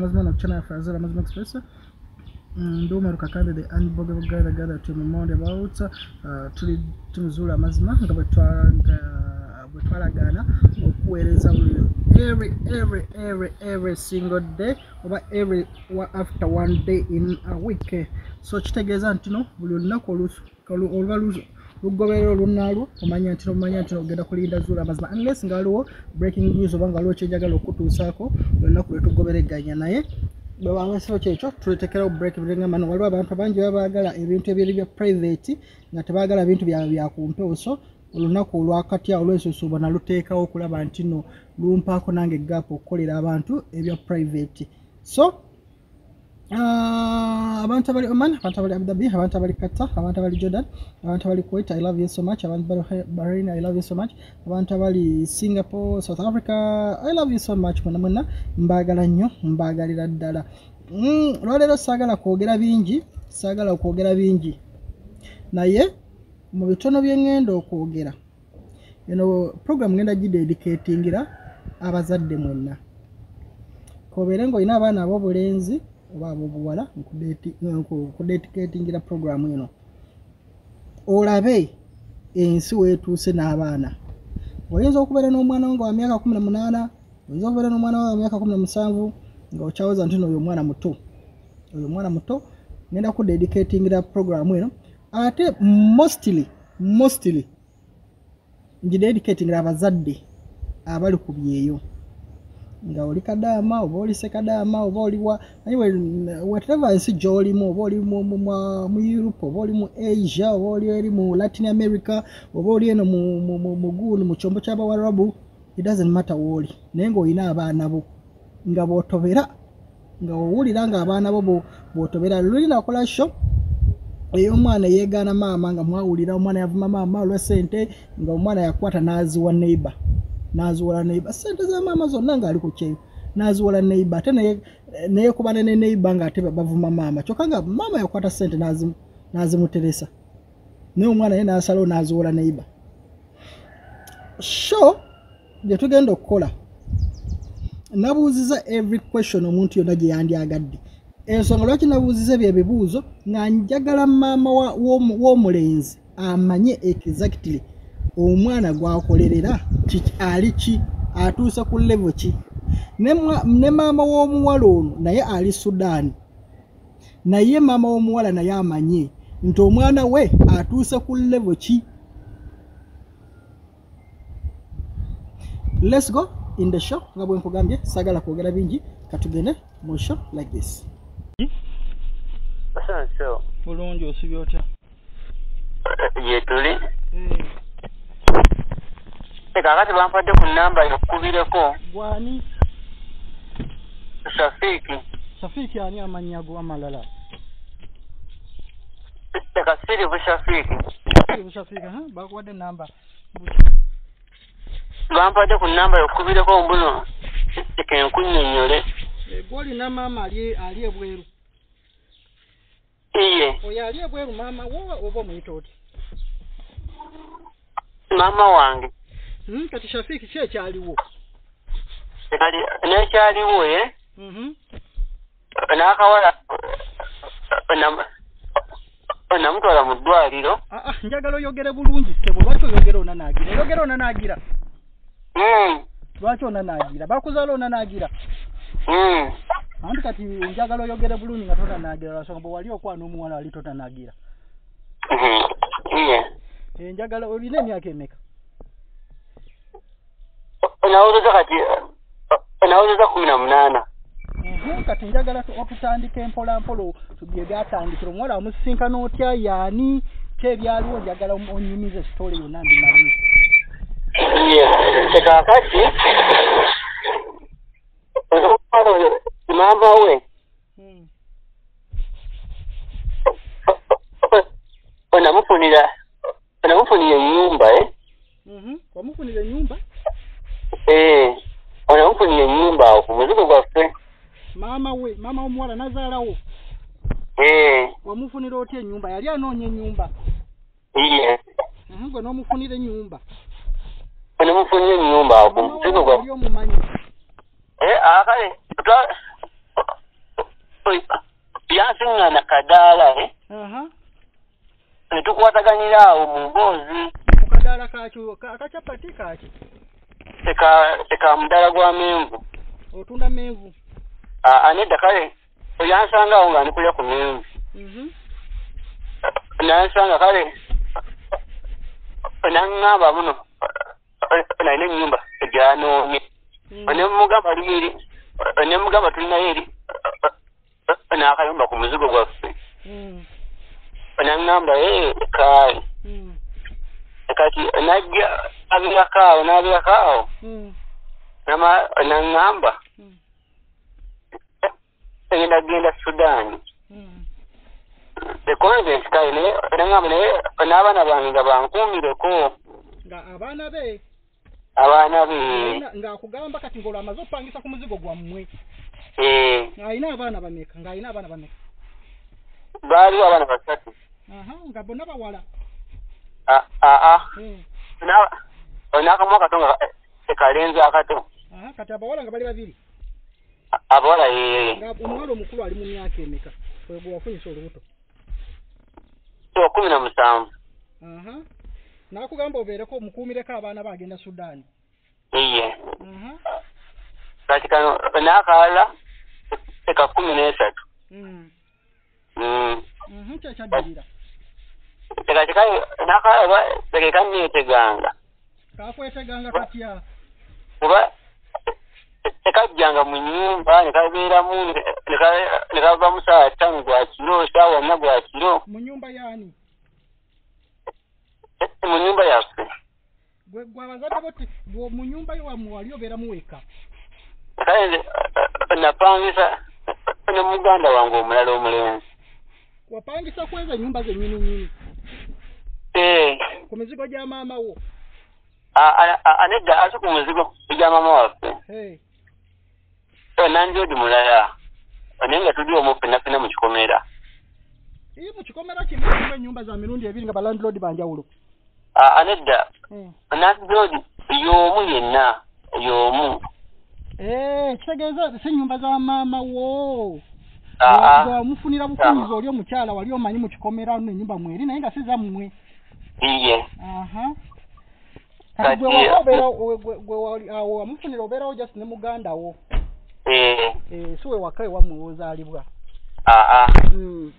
amazima na kuchana yaffe azira amazima express Mm, ndi umaruka kandi the unboge buganda gather to monde about uh, tuli tumuzuula amazima nga bwe twa- nga bwe twalagaana okuweereza buli every every every every single day oba every after one day in a week so kitegeeza nti no buli olunaku olu- olu- oluba lu- lugoberera olunaalwo omanya nti nomanya nti ogenda kulinda zuula amazima. Unless nga waliwo breaking news oba nga waliwo kyenjagala okutuusaako olunaku lwetugobereganya naye bwebanga sibo kyekyo tuletekerawo break birengambano waliwo abantu bangi baba baagala ebintu ebiri bya private nga tebaagala bintu byabwe byakumpewo so olunaku olwakati awo lwesusuubwa naluteekawo okulaba nti no lumpaako nange egaapu okukolera abantu ebya private. So abantu abali oman abantu abali abudabi abantu abali qatar abantu abali jordan abantu abali kuwait i love you so much abantu bali bahrain i love you so much abantu abali singapore south africa i love you so much mwena mwena mbaagala nnyo mbaagalira ddala. Mm, olwaleero saagala kwogera bingi saagala okwogera bingi. Naye mu bitono bye ŋŋenda okwogera eno program ŋŋenda gidedicatingira abazadde mwenna. Kobeere ng'olina abaana ab'obulenzi oba ab'obuwala nkudedikatingira programu eno. Olabe ensi weetuuse n'abaana. Oyinza okubeera n'omwana wo nga wa myaka kumi na munaana oyinza okubeera n'omwana wo wa myaka kumi na musanvu nga okyawoza nti nooyo omwana muto. Oyo omwana muto ngenda kudedikatingira programu eno. Ate mostly mostly ngidedicatingira abazadde abali ku byeyo nga oli kadaama oba oli sekadaama oba oli wa anyway whatever ensi gy'olimu oba oli mu- europe oba oli mu asia oba oli eri mu latin america oba oli eno mu- mu- kyombo ky'abawarabu it doesn't matter wooli naye ng'olina abaana bo nga bw'otobera nga owulira nga abaana bo bo- bw'otobera. Luli nakola sho ey'omwana yeegaana maama nga mwawulira omwana yavuma maama olwa sente nga omwana yakwata n'aziwa neighbor n'aziwola neighbor. Sente za maama zonna ng'ali ku kyeyo. N'aziwola neighbor ate neyekubana ne neighbor ng'ate bavuma maama. Kyokka nga maama yakwata sente n'azimu- n'azimuteresa naye omwana ye n'asalawo n'aziwola neighbor. Sho gye tugenda okukola nabuuziza every question omuntu yonna gye yandyagadde ensonga lwaki nabuuziza ebyo ebibuuzo nga njagala maama w'omulenzi amanye exactly omwana gwakolerera ali ki atuuse ku levo ki? Ne maama w'omuwala ono naye ali sudaani naye maama w'omuwala naye amanye nti omwana we atuuse ku levo ki? Let's go in the show nga bwe nkugambye sagala kwogera bingi katugende mu show like this. Asante. bulungi osibye otya? Gye tuli. Kakati bampadde ku namba yokubireko gwani Shafiiki. safiiki ani amanyago amalala Tekasirivu Shafiiki. safiiki bakuwadde namba. Bampadde ku namba yokubireko mbuno kenkunnyonnyole. gwolina maama ali ali ebweru Iye, oyo ali ebweru maama wo oba omuyita oti maama wange. Hmm, kati shafiiki ki ekyaliwo Kati n'ekyaliwo ye Mhm. n'akawala nam- namutwala mu ddwaliro. Ah, ah, njagala oyogere bulungi sebo lwaki oyogera onanaagira oyogera onanaagira Mm. lwaki onanaagira bakuzaala onanaagira Mm. anti kati njagala oyogere bulungi nga tonanaagira lwasonga bwe wali okwana omuwala wali totanaagira Mhm. Iye. Eh, njagala olina emyaka emeka Nawuliriza kati nawuliriza kumi na munaana. Mhm, kati njagala tu- otutandika empola mpola bye byatandikira omuwala wamusisinkana otya yaani kyebyaliwo njagala om- onyumize sitole yonna mbimanyi tekakati maama we Hmm. onamufunira onamufunira ennyumba e Mhm, wamufunira ennyumba onamufunira ennyumba awo ku muzigo gwaffe maama we maama w'omuwala nazaalawo Eh, wamufunira otya ennyumba yali anoonya ennyumba iye Mhm, gwe n'omufunira ennyumba onamufunira ennyumba awo ku muzigo oli gwaffe omumanyi Eh, akale twa- yansiŋŋaana kadaala e aha ne tukwataganira awo mu mboozi. Ku kadaala kakyo ka- akacyapati kaki teka mudala gwa menvu. Otunda menvu. Anedda kale yansanga awo nga ndikulya ku menvu. Mhm. nansanga kale naŋŋamba muno nalina ennyumba egyanoomye Mm. ne mugamba liiri ne mugamba tulinayo eri n'akayumba ku muzigo gwaffe Mm. naŋŋamba ee kaali Mm. kati najja abirako awo n'abirako awo nama naŋŋamba Mm. egenda kugenda sudaani. Mm. econvent kale naye naŋŋamba naye n'abaana bange nga bankuumireko. Nga abaana be? Abaana be. Ng'akugamba kati ng'olwamaze okupangisa ku muzigo gwammwe. Eh, ng'alina abaana bameka? Ng'alina abaana bameka? Baaliwo abaana basatu nga bonna bawala. Ah, ah, ah. Mm. Na- n'akamu akato nga eh, ekalenzi akato. Kati abawala nga bali babiri. Abawala omuwala omukulu ali mu myaka emeka? Gwe wafunyisa olubuto? Kumi na musanvu. N'akugamba obeereko omukuumireko abaana be agenda sudaani. Iye. Kati kano n'akalala eka kumi n'esatu. Mm. Mm. Mhm, kyekyaddirira kati kale n'akalala tegeka neeteganga kakweteganga katya kuba tekajjanga mu nyumba ne kabeeramu ne- ne ka- ne kava mu saawa ttaano gwa kiro saawa nna gwa kiro mu nyumba yaani mu nyumba yaffe gwe gwe abazadde bo mu nyumba yowammwe wali obeeramu weka kale napangisa ne muganda wange omulala omulenzi wapangisa kweza ennyumba zennyini nyini ku mizigo gya maama wo. A- a- a- anedda ate ku muzigo egya mama waffe? Hey. nanjodi mulala. Naye nga tuli omu ffenna ffenna mu kikomera. Ii mu kikomera kimu kimu ennyumba za mirundi ebiri nga balandlord banjawulo A- anedda Hmm. nanjodi y'omu yenna y'omu. Eh, kitegeeza si nyumba za maama wo Aa, Gwe wamufunira bufunyiza oli omukyala wali omanyi mu kikomera no ennyumba mweri naye nga si zammwe iye. Aha. Kati- kati gwe waka obeera gwe- gwe- gwe wali- awo wamufunira obeerawo just ne muganda wo. Eh, Eh, si we waka ewammwe wozaalibwa. Aa Mm.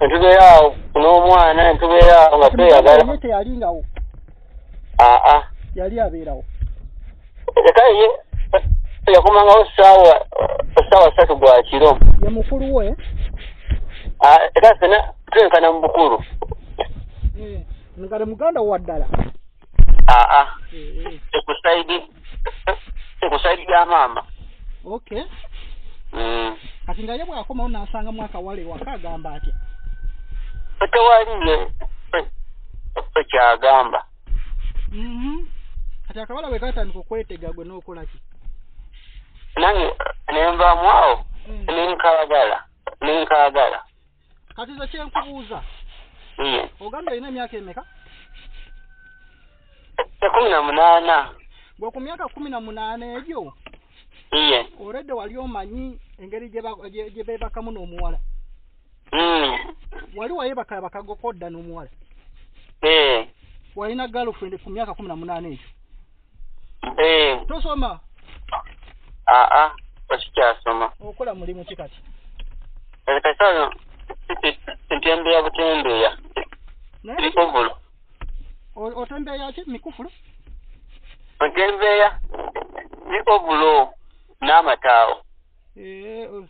netubeera awo n'omwana netubeera awo nga tweyagala yenye teyalingawo aa yali abeerawo. Kale ye yakomangawo saawa saawa ssatu gwa kiro. Ye mukulu we Ah, era ffenna twenkana mu bukulu. Eh, nga le muganda wo waddala. Aa Eh, eh. ekusaidi ekusaidi ya maama. Okay Mm. kati nga ye bw'akomawo n'asangamu akawala ewaka agamba atya? Tewaliye ekyagamba Mhm. kati akawala bwe katandika okwetega gwe n'okola ki nange nenvaamu awo Mm. nenkaagala nenkaagala kati ze kyenkubuuza oganda olina emyaka emeka ekumi na munaana gwe ku myaka kumi na munaana egyo iye. Olwedde wali omanyi engeri gye ba- gye gye beebakamu n'omuwala Mm. wali wayebaka bakagoko dda n'omuwala. Eh, walina girlfriend ku myaka kumi na munaana egyo eh, tosoma aa okikyasoma okola mulimu ki kati. Kasano ntembeya butembeya naye ovulo o- otembeeya ki mikufulo ntembeya ni ovulo n'amataawo o-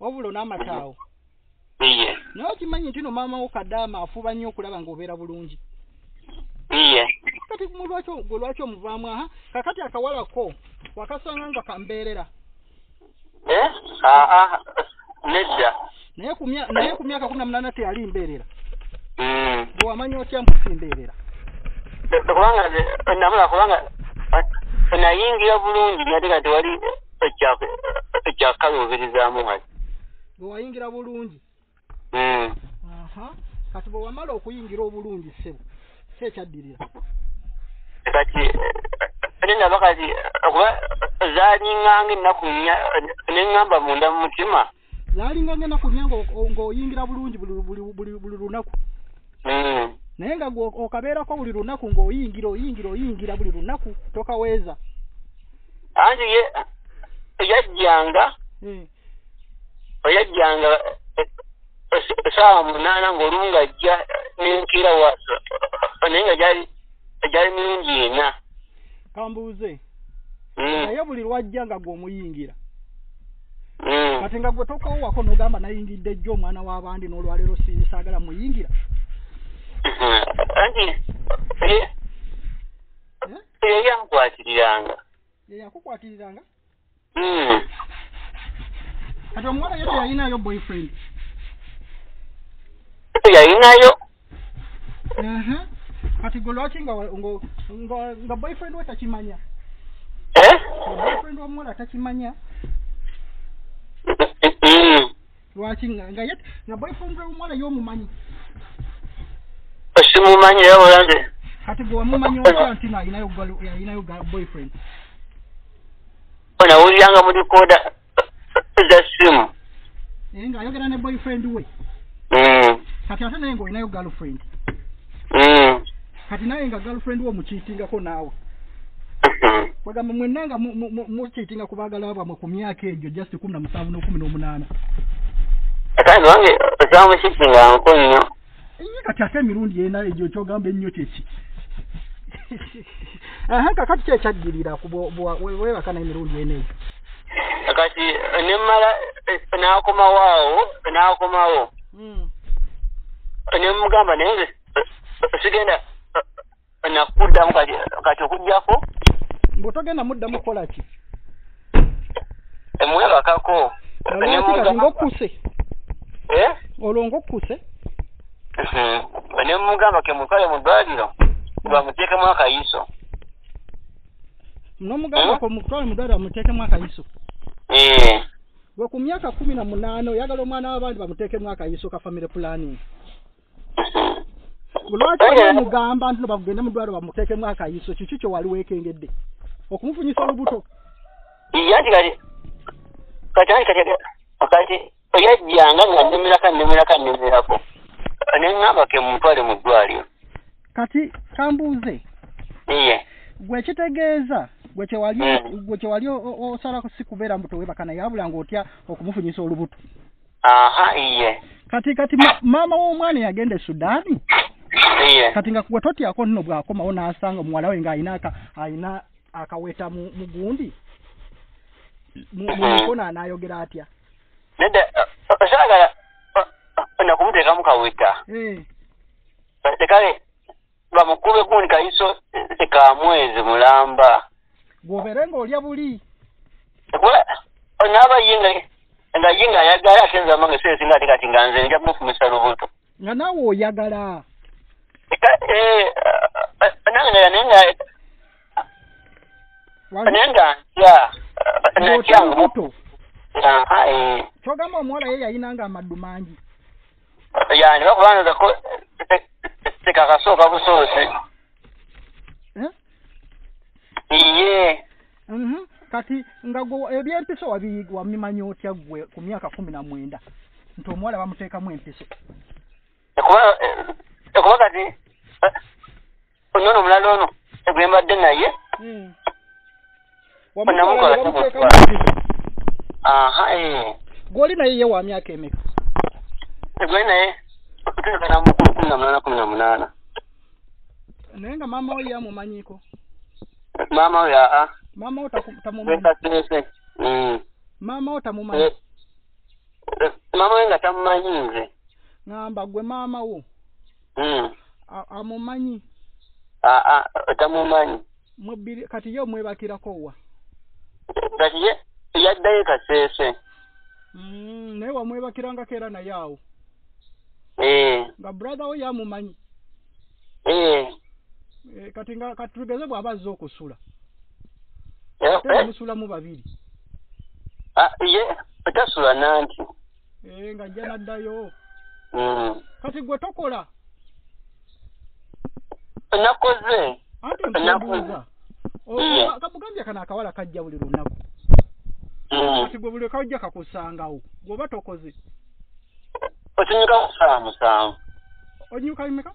obulo n'amataawo iye. Naye okimanyi nti no maama wo kadaama afuba nnyo okulaba ng'obeera bulungi? Iye. Kati mu lwaki gwe lwaki omuvaamu aha? Kakati akawalako wakasanga nga kambeerera. Eh, aa nedda. Naye ku mya- naye ku myaka kumi na munaana teyali mbeerera. Mm. gwe wamanya otya mbu si mbeerera? Kubanga namula kubanga eh, nayingira bulungi nate nga tewali ekya- ekyakaluubirizaamu wali. Gwe wayingira bulungi? Mm. aha. Kati bwe wamala okuyingira obulungi ssebo si ekyaddirira kati nendaba kati kuba zaalinganga ennaku nnya neŋŋamba munda mu mutima. Zaalinga ngena ku nnya ng'o- ng'oyingira bulungi buli lunaku. Mm. naye nga gwe okabeerako buli lunaku ng'oyingira oyingira oyingira buli lunaku tokaweeza. Anti ye yajjanga Eh, oyajjanga esaawa munaana ng'olumu ng'ajja nenkira waaso naye nga gyali gyali mirundi ena kambuuze Mm. naye buli lwajja nga gw'omuyingira Mm. kati nga gwe tokoowako n'ogamba nayingidde jjo omwana w'abandi n'olwaleero si- saagala muyingira anti ye- Eh? yali ankwatiriranga ye yakukwatiriranga Mm. kati omuwala ye teyalinayo boyfriend yalinayo Ehe. Kati gwe lwaki nga nga- nga- nga boyfriend we takimanya Eh? Nga boyfriend w'omuwala takimanya Mm. lwaki nga nga ye nga boyfriend w'omuwala y'omumanyi simumanyi era bolanze kati gwe wamumanyi otya nti ng'alinayo gal- alinayo ga- boyfriend onawuliranga mu likoda za simu naye ng'ayogera ne boyfriend we Mm. kati ate naye ng'olinayo girlfriend Mm. Kati naye nga girlfriend we omukiitingako naawe. Kwegamba mwenna nga mu- mu- mu- mukiitinga ku baagala bamwe ku myaka egyo just kumi na musanvu n'okumi n'omunaana kandi wange ozamukikinganko nnyo. Ye kati ate emirundi ena egyo kyogamba ennyo kyeki aha kakati kyekyaddirira ku bwo- bwa- we- weebaka n'emirundi ena egyo. Kati nemmala n'akomawo awo n'akomawo. Nemugamba naye sigenda nakuddamu kati okugjako ng'otogenda muddamu kukola ki? Emwebakako olwaki kati ng'okkuse? Eh? olwo ng'okkuse? Mhm. nemugamba kemutwale mu ddwaliro bamuteekemu akayiso. N'omugamba ko mukutwale mudwaliro bamuteekemu akayiso. Eh. gwe ku myaka kumi na munaana oyagala omwana w'abandi bamuteekemu akayiso ka family planning Mhm. lwaki Eh. wali omugamba nti no bagende mu ddwaliro bamuteekemu akayiso kiki kyo wali weekengedde? Okumufunyisa olubuto. Yanti kati kati kati kati yajjanga nga nnemerako nnemerako nnemerako neŋŋamba kemutwale mu ddwaliro. Kati kambuuze iye. gwe kitegeeza gwe kyewali Mm. gwe kyewali osalako si kubeera mbu tewebaka naye abula ng'otya okumufunyisa olubuto. Aha iye. Kati kati ma- maama w'omwana eyagenda e sudaani kati nga gwe totyako nno bw'akomawo n'asanga omuwala we ng'alina aka alina akaweta mu gundi? Mu mu Mm. mikono anaayogera atya? Nedda saagala nakumuteekamu kaweta. Eh, tekale bamukube gundi kayiso ka mwezi mulamba. Bw'obeere ng'olya buli? Naaba ye nga ye ng'ayagala ate nze amange seesinga ate kati nga nze nja kumufumisa lubuto. Nga naawe oyagala Eka- eh, eh, nange naye nga naye nga ntya natya eh kyogamba omuwala ye yayinanga amaddu mangi yani bakubanza ko tekakasooka busoosi Eh? iye. Mhm. kati nga ebyempiso wabiyiga wamimanya otya gwe ku myaka kumi na mwenda. Nti omuwala bamuteekamu empiso kuba kati onono omulala ono gwe mbadde naye aha eh. Gw'oli naye ye wa myaka emeka gwe naye tutekana mu kumi na munaana kumi na munaana naye nga maama we yamumanyiko maama we aa maama taku- tamumanyi maama we tamumanyi maama we nga tamumanyi nze ŋamba gwe maama wo amumanyi? Aa tamumanyi mwebbiri kati ye omwebakirako wa? Kati ye yaddayo kaseese. Mm, naye wamwebakirangako era naye awo. Eh, nga brother we yamumanyi? Eh, Eh, kati nga kati tugeze bw'aba azze okusula. Eh, ate eh, bamusulamu babiri. Ah, ye tasula nanti. Eh, nga ajja n'addayo. Mm. kati gwe tokola nakoze anti Nakoze. kamugambye kano akawala kajja buli lunaku. Kati gwe buli kajja kakusangawo gwoba tokoze? Otunyuka saa musanvu. Onyiuka limeka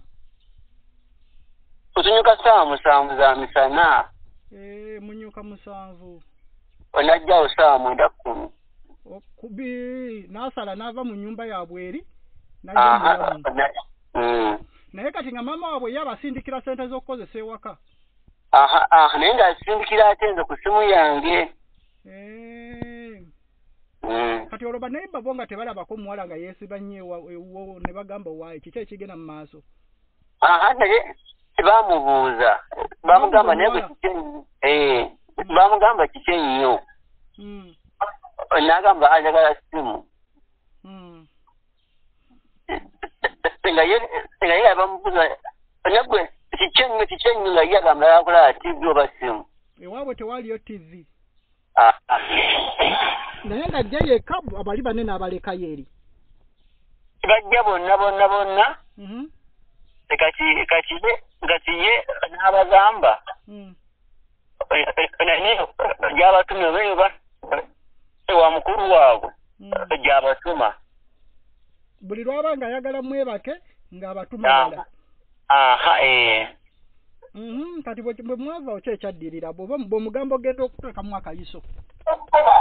otunyuka saa musanvu za misana. Eh, munyuka musanvu. Onajjawo saa mwenda kkumi kubi nasala nava mu nyumba yabwe eri najja naye kati nga maama waabwe ye abasindikira sente z'okukozesa ewaka. Aha aha naye ng'asindikira ate nze ku simu yange. Eh, Mm. kati olwo bannaye babo nga tebalabako omuwala nga yeesiba nnyo ewo ne bagamba waayi kiki ekigenda mu maaso? Aha naye tebamubuuza. Bamugamba naye bwe kiki ennyo? Eh, bamugamba kiki ennyo? Mm, n'agamba ayagala simu. Mm. Nga ye nga ye abamubuuza nagwe kiki ennyo kiki ennyo nga ye agamba yakola tivi oba simu ewaabwe tewaaliyo tv naye nga jja yekka abali banene abalekayo eri bajja bonna bonna bonna Mhm, kati kati ye kati ye n'abagamba naye gyabatumye beba ewa mukulu waabwe Mm. gyabatuma buli lwaba nga ayagala mwebake ng'abatuma Ah. bala aha eh. Mhm, kati bwe mwavaawo ki ekyaddirira bw'oba bw'omugamba ogenda okuteekamu akayiso.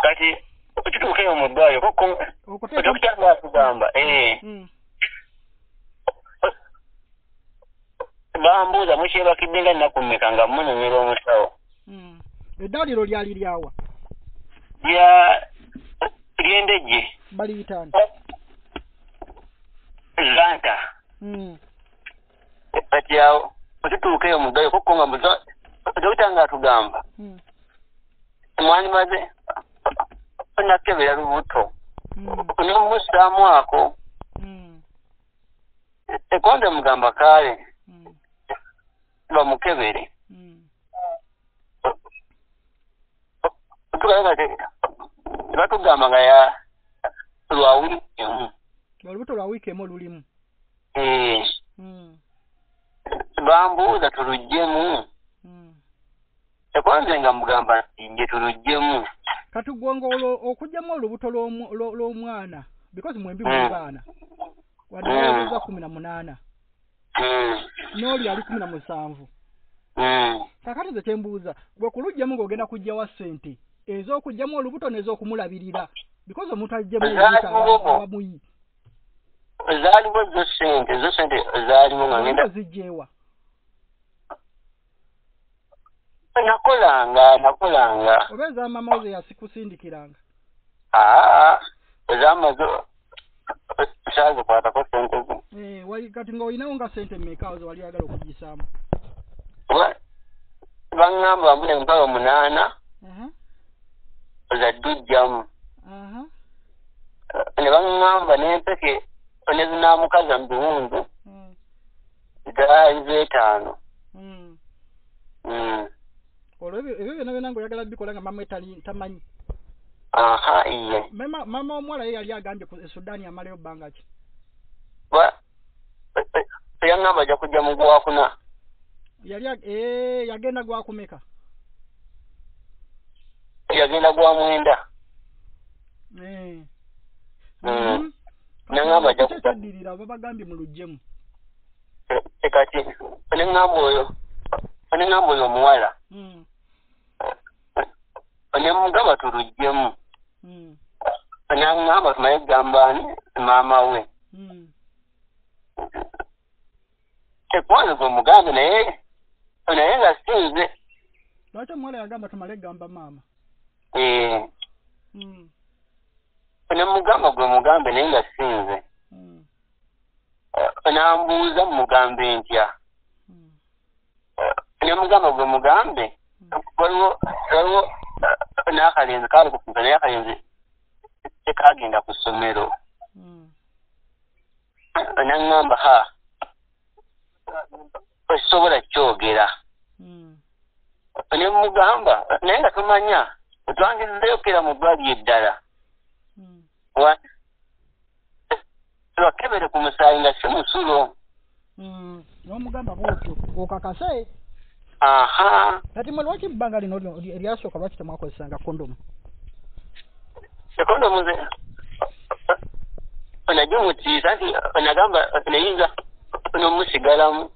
Kati kituukeyo mu ddwaliro koko okuteeka dokita ngaatugamba eh. Mm, bambuuza mukyebakidde nga nnaku mmeka nga munyumira omusawo? Mm. eddwaliro lyali lyawa lya lyendejje baliyitaani zanta Mm, kati awo kituukeyo mu ddwaliro koko nga muza dokita ngaatugamba mm, mwandimaze nakebera lubuto mm, nomussaamu ako mm, ekonde mugamba kaale mm, bamukebere mm. tugaye kati tebatugamba nga ya lwa wiiki emu olubuto lwa wiiki emu olulimu. Eh, Mm, bambuuza tuluggyemu. Mm. ekonze nga mugamba nti nje tuluggyemu. Ng'olwo okugyamu olubuto lw'omwana because mwembi muli baana wadde Mm. waweza kumi na munaana n'oli ali kumi na musanvu. Kakati nze kyembuuza gwe kulugyamu ng'ogenda kuggyawa ssente ez'okugyamu olubuto n'ez'okumulabirira because omuntu aggyamu olubuto Zaaliwo. Aba- aba muyi zaaliwo zo sente zo sente zaaliwo nga ngenda zijjeewa nakolanga nakolanga. Oba eza maama ze yasikusindikiranga. Aa ezamazo saazikwatako sente zo Eh, wali kati nga olinawo nga ssente mmeka ze wali oyagala okugisaamu? Baŋŋamba bambula emitwalo munaana Aha, zadde ojjamu aha. ne baŋŋamba n'empeke nezinaamukaza mu biwundu Mm, zaali z'etaano mm. Mm. olwo ebyo byonna byonna ngaoyagala bikola nga mama tamanyi. Aha iye. Mama omuwala ye yali agambye ku esudaani amalayo bbanga ki? Yaŋŋamba ajja kujja mu gwakuna. Yali ee yagenda gwakumeka. Yagenda gwa mwenda Eh. Mm. Mhm. Naŋŋamba ajja Kiki ekyaddirira babagambye mu luggyemu E- kati neŋŋamba oyo neŋŋamba oyo omuwala Mm, nemugamba tuluggyemu mm, naŋŋamba tumaye kugamba ani maama we mm. ekwanza gwe mugambe naye naye nga sinze lwaki omuwala yagamba tumale gamba maama Mm, nemugamba gwe mugambe naye nga sinze. Mm, Eh, nambuuza mugambe ntya? Mm, Eh, nemugamba gwe mugambe? Mm. waliwo waliwo eh, n'akalenzi kaali kufunza naye akalenzi tekagenda ku ssomero. Naŋŋamba ha okisobola kyogera. Ne mugamba naye nga tumanya otwangirizeyo kera mu ddwaliro eddala bakebere ku musaayi nga si musulo Mm. n'omugamba bwotyo okakase aha kati mwe lwaki ebbanga lino eryasooka lwaki temwakozesanga kondomu sekondomu nze onagimutiisa nti onagamba neyinza nomusigalamu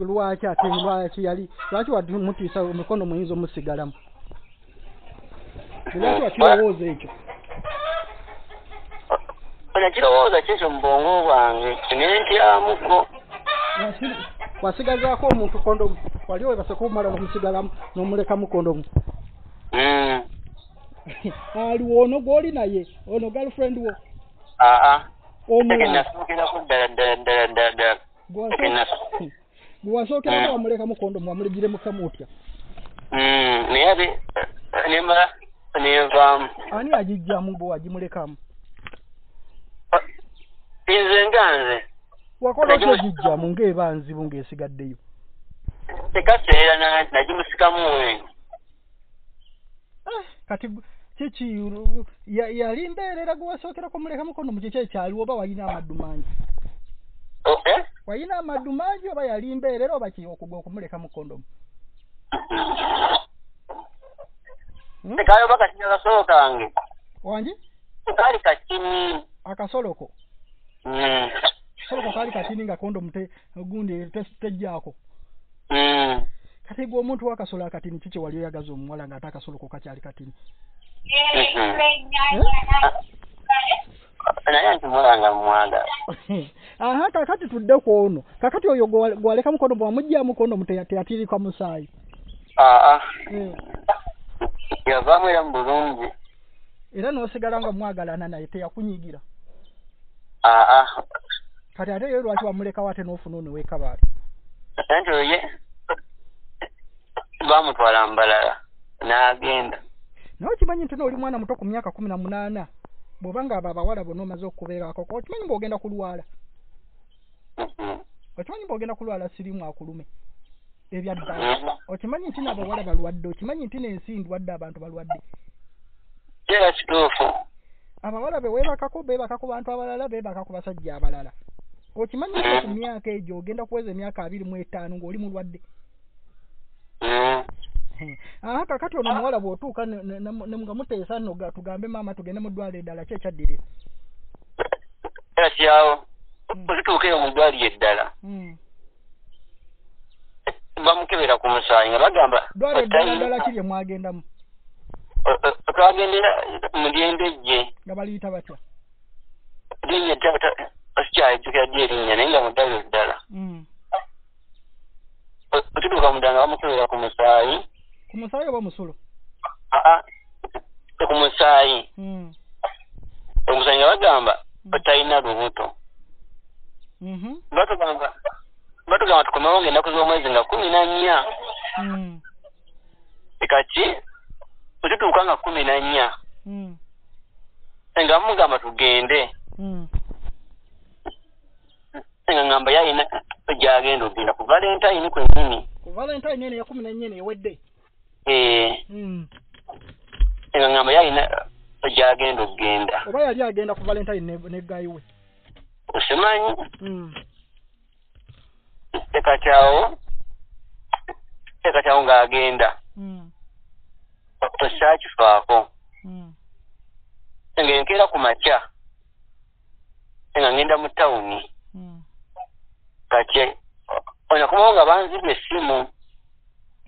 lwaki ate lwaki yali lwaki wamutiisa emikono muyinza omusigalamu lwaki wakirowooza ekyo mu bwongo bwange omuntu kondomu wali nomulekamu kondomu Mm. aliwo ono gwoli naye ono girlfriend wo. Aa omulala tekenasookeraku ddala ddala ddala ddala ddala tekenaso- gwewasookeramu wamulekamu kondomu wamulegiremukemu otya Mm, naye ate nemala nenvaamu ani agijjamu bwe wagimulekamu nze nga nze wakola otya Nagimu- ogijjamu ng'eba nzibu ng'esigaddeyo? Tekaseera na- nagimusikamu wenyo Ah, kati kiki yali mbeerera gwe wasookerako mulekamu kondomu kiki ekyaliwo oba walina amaddu mangi? Walina amaddu mangi oba yali mbeerera oba ki okugwa okumulekamu kondomu Hmm? tekayoba katinyo kasolo kange wangi? Kaali kakini akasoloko Mm. soloko kaali katini nga kondomu te gundi te- tejjaako. Mm. kati gwe omuntu wakasolo akatini kiki wali oyagaza omuwala ng'ate akasoloko kakyali katini? Naye nti mulanga mumwagala aha kakati tudde ku ono. Kakati oyo gwe gwalekamu kondomu wamugjamu kondomu teya- teyatirika musaayi. Aa Eh, yavaamu era mu bulungi. Era n'osigala nga mwagalana naye teyakunyigira aa. Kati ate yo lwaki wamulekawo ate n'ofuna ono weekabaali anti oye bamutwala mbalala n'agenda. Naye okimanyi nti nooli mwana muto ku myaka kumi na munaana? Bw'oba nga abo abawala bonna omaze okubeerako okimanyi bw'ogenda kulwala? Okimanyi bw'ogenda kulwala sirimu akulume ebyaddala Mhm. okimanyi nti n'abawala balwadde? Okimanyi nti n'ensi ndwadde abantu balwadde? Kiera kituufu abawala be weebakako beebaka ku bantu abalala beebaka ku basajja abalala. Okimanyi nti ku myaka egyo ogenda kuweza emyaka abiri mu etaano ng'oli mulwadde? Aha kakati ono omuwala bw'otuuka nga muteesa nno ga- tugambe maama tugende mu ddwaliro eddala ki ekyaddirira? Era kyawo Mm. bwezituuka eyo mu ddwaliro eddala. Mm. bamukebera ku musaayi nga bagamba ddwaliro eddala "Otalina- ddala ki lye mwagendamu twagendera mu lyembejje nga baliyita batya linnya sikyayijjukira ddi erinnya naye nga mu ddaliro eddala Mm. otutuuka ddala nga bamukebera ku musaayi ku musaayi oba musulo aa ku musaayi Mm. omusaayi nga bagamba Mm. otalina lubuto Mhm. batugamba batugamba tukomewo nga ennaku z'omwezi nga kumi na nnya Mm. Kati wetutuuka nga kumi na nnya. Mm. nga mugamba tugende. Mm. nga ngamba yalina gyagenda ogenda. Ku valentine kwennyini. Ku valentine eno eya kumi nennyini ewedde? Eh, Mm. nga ngamba yalina gyagenda ogenda oba yali agenda ku valentine ne- ne gayi we? Simanyi Mm. tekatyawo tekatyawo ng'agenda Mm. tosaakifaako Mm. nga enkeera ku makya nga ngenda mu tawuni Mm. kati onakomawo nga banzibye essimu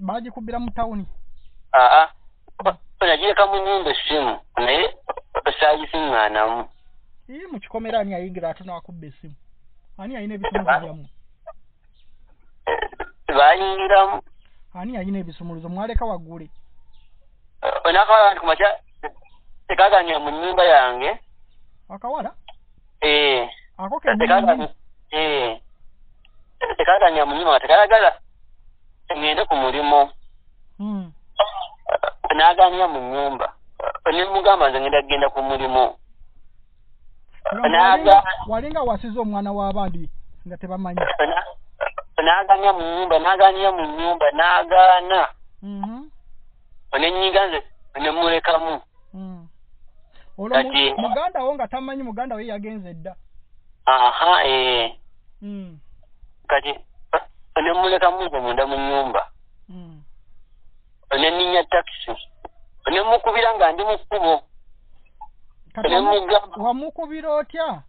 baagikubbira mu tawuni aa onagireka mu nyumba essimu naye saagisiŋŋaanamu ii mu kikomera ani ayigira ate naakubba essimu ani yalina ebisumuluzo byammwe bayingiramu ani yalina ebisumuluzo mwaleka waggule onakawala nti ku makya tekaganira mu nnyumba yange. Akawala ee ako ee tekaganira mu nnyumba nga tekayagala ngende ku mulimo. Mm. n'aganira mu nnyumba ne mugamba nze ngenda kgenda ku Naaga- walinga- wasiza omwana w'abandi nga tebamanyi Na- n'aganira mu nnyumba n'aganira mu nnyumba n'agaana Mhm. nenyiga nze nemulekamu Mm. olwo muganda wo nga tamanyi muganda we yagenze dda. Aha ee Mm. kati nemulekamu nze munda mu nnyumba neninya takisi nemukubira nga ndi mu kkubo kati ne wamu- mugamba wamukubira otya?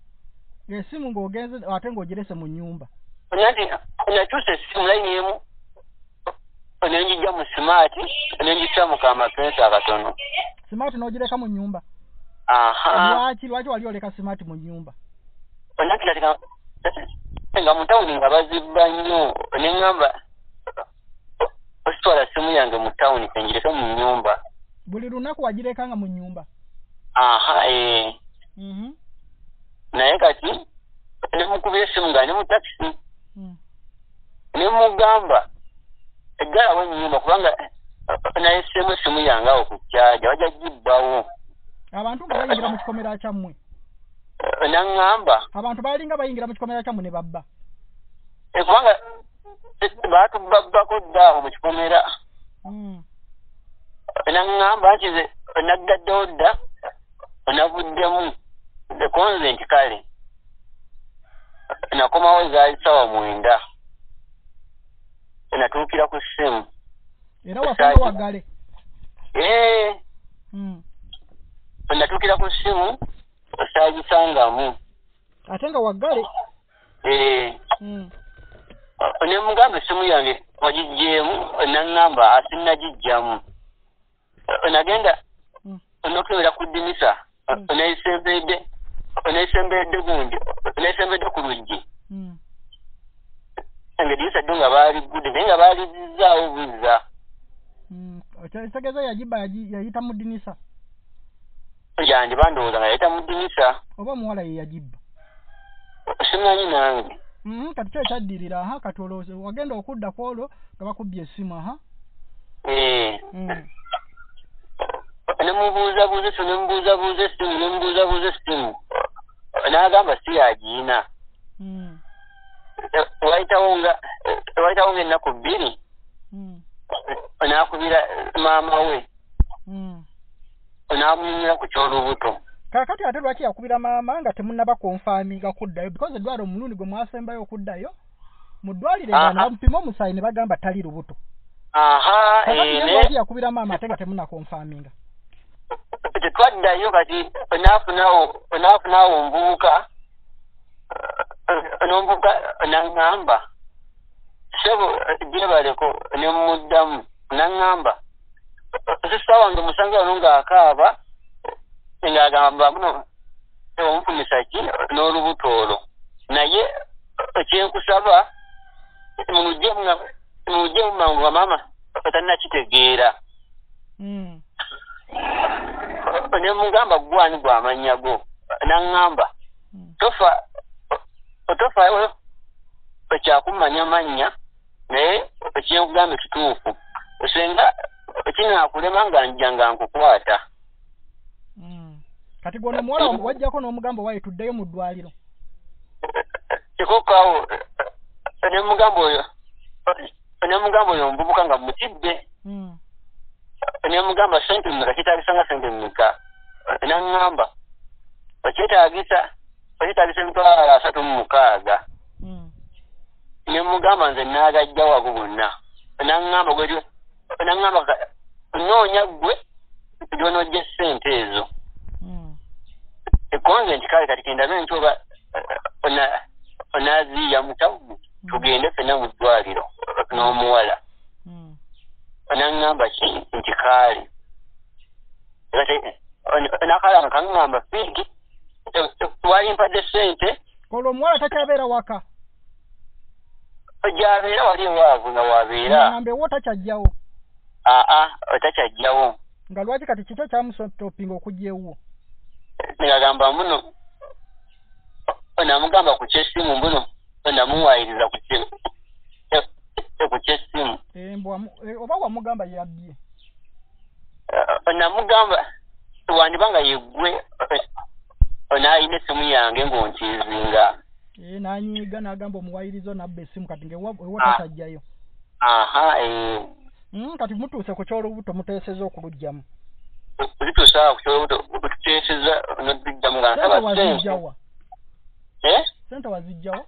Esimu ng'ogenze ate ng'ogirese mu nnyumba nati nakyusa essimu layini emu nenjijja mu simaati nenjisa mu kamapensi akatono simaati n'ogireka mu nnyumba. Aha. Lwaki lwaki wali oleka simaati mu nnyumba? Nati kati nga mu tawuni nga bazibba nnyo. Neŋŋamba ositwala simu yange mu tawuni kenjireke mu nnyumba. Buli lunaku wagirekanga mu nnyumba. Aha ee Mhm. naye kati nemukubira esimu nga ne mu takisi Mm. nemugamba eggalawo ennyumba kubanga nayeseemu essimu yange awo ku kyaja wajja gibbawo. Abantu nga bayingira mu kikomera kyammwe. Naŋŋamba. Abantu baalinga bayingira mu kikomera kyammwe ne babba. Eh, kubanga baatubabbako ddaawo mu kikomera. Mm. naŋŋamba nti ze naggaddewo dda navuddemu. Ekonze nti kale. Nakomawo zaali sawa mwenda natuukira ku ssimu. Era wasanga waggale ee Mm. natuukira ku ssimu saagisangamu ate nga waggale ee Mm. ne mugamba essimu yange wagigjeemu naŋŋamba asinnagijjamu nagenda Mm. nokebera ku ddinisa Mm. nayisembedde nayisembedde gundi nayisembedde ku luggi Mm. nga edinisa ddo nga baaligudde naye nga baalizizaawo buzza Mm. ekitegeeza yagibba yagi- yayita mu ddinisa yandi bandowooza nga yayita mu ddinisa oba omuwala ye yagibba simanyi nange. Mhm, kati kyo ekyaddirira aha kati olowooza wagenda okudda ku olwo nga bakubbye essimu aha. Ee Mm. nemubuuzabuuza essimu nemubuuzabuuza essimu nemubuuzabuuza essimu. N'agamba si yagiina Wayitawo nga wayitawo nga ennaku bbiri. Mm. n'akubira maama we. Mm. n'amunyumira ku kyolubuto. Kaakati ate lwaki yakubira maama nga temunnaba konfaaminga kuddayo? Because eddwaliro omulundi gwe mwasembayo okuddayo mu ddwaliro nga bamupima omusaayi ne bagamba tali lubuto. Lwaki yakubira maama ate nga temunnakonfaaminga tetwaddayo kati naafunawo naafunawo omuvubuka n'omuvubuka naŋŋamba. Sebo gyebaleko ne muddamu naŋŋamba. Sisita wange musanga wano ng'akaaba ng'agamba muno omufumisa ki? N'olubuto olwo. Naye kyenkusaba mumugyemu mangu nga maama tannakitegeera. Mm. ne mugamba gwani gwamanya go? Naŋŋamba. Mm. tofa tofayo ekyakumanya manya naye ekyenkugamba kituufu. Senga kinaakulema nga nja nga nkukwata. Mm. kati gwono omuwala wa- wajjako n'omugamba waye tuddeyo mu ddwaliro. Kikokawo ne mugamba oyo ne mugamba oyo omuvubuka nga mutidde. Mm. ne mugamba sente mmeka? Kyetaagisa nga sente mmeka? Naŋŋamba okyetaagisa okyetaagisa emitwalo asatu mu mukaaga. Mm. ne mugamba nze naagajja wago bonna. Naŋŋamba gwe naŋŋamba noonya ggwe gyonojja essente ezo. Mm. ekonze nti kale kati kendabe nti oba ona- onaaziiya mutawuni tugende fenna mu ddwaliro n'omuwala. Naŋŋamba nti kaali. Nakalanga kaŋŋamba fiigi wali mpadde sente olwo omuwala takyabeera waka? Gyabeera wali ewaavu nga wabeera. Ngambe wo takyajjawo aa otakyajjawo nga lwaki kati kikyo kyamusotopinga okujja ewuwo negagamba muno namugamba ku kyessimu mbuno namuwayiriza ku kye- ku kyessimu. Embwa oba wamugamba yabbye? Namugamba wandibanga yeggwe naayina essimu yange ng'onkizinga. Ee nanyiiga n'agamba omuwayirizo nabba essimu kati ewo Ah. aha eh, Mm, kati mutuuse ku kyolubuto muteeseza okulugjamu zituusa ku kyolubuto tuteeseza noduddamu nga sente nsaba sente wazijjawa. Eh? sente wazijjawa?